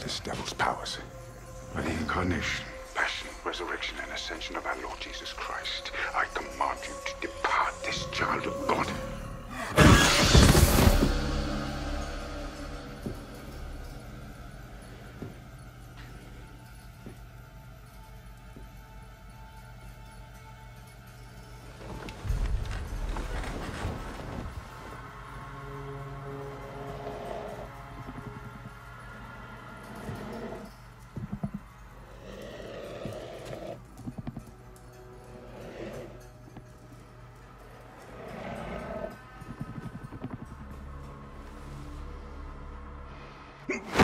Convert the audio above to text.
this devil's powers. By the incarnation, passion, resurrection, and ascension of our Lord Jesus Christ, I command you to depart this child of God. Hmm.